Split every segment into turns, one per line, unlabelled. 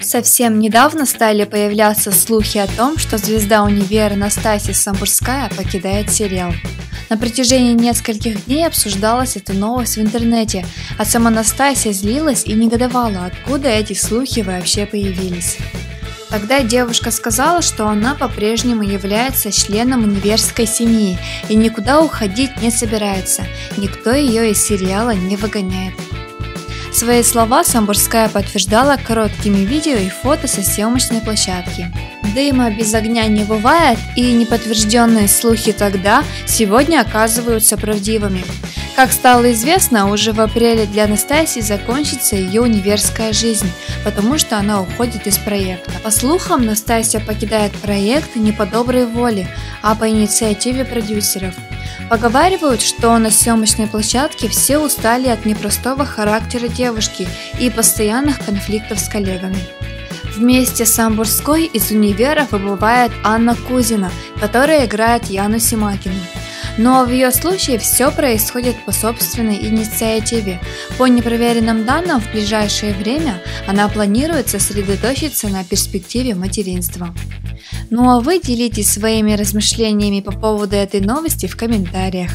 Совсем недавно стали появляться слухи о том, что звезда универа Настасья Самбурская покидает сериал. На протяжении нескольких дней обсуждалась эта новость в интернете, а сама Настасья злилась и негодовала, откуда эти слухи вообще появились. Тогда девушка сказала, что она по-прежнему является членом универской семьи и никуда уходить не собирается, никто ее из сериала не выгоняет. Свои слова Самбурская подтверждала короткими видео и фото со съемочной площадки. Дыма без огня не бывает, и неподтвержденные слухи тогда сегодня оказываются правдивыми. Как стало известно, уже в апреле для Анастасии закончится ее универская жизнь, потому что она уходит из проекта. По слухам, Настасья покидает проект не по доброй воле, а по инициативе продюсеров. Поговаривают, что на съемочной площадке все устали от непростого характера девушки и постоянных конфликтов с коллегами. Вместе с Амбурской из универа выбывает Анна Кузина, которая играет Яну Симакину. Но в ее случае все происходит по собственной инициативе. По непроверенным данным, в ближайшее время она планирует сосредоточиться на перспективе материнства. Ну а вы делитесь своими размышлениями по поводу этой новости в комментариях.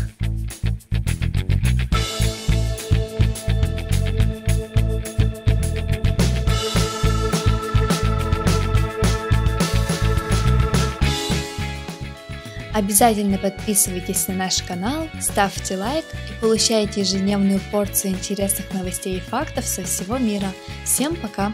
Обязательно подписывайтесь на наш канал, ставьте лайк и получайте ежедневную порцию интересных новостей и фактов со всего мира. Всем пока!